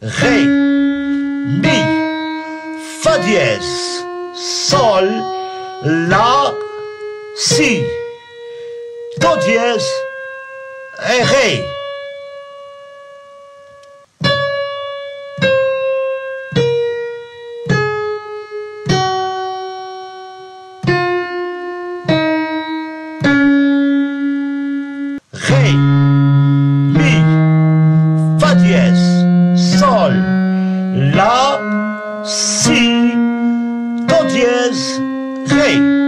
Ré, Mi, Fa dièse, Sol, La, Si, Do dièse et Ré. Ré, Mi, Fa dièse, Sol, La, Si, Do dièse, Ré.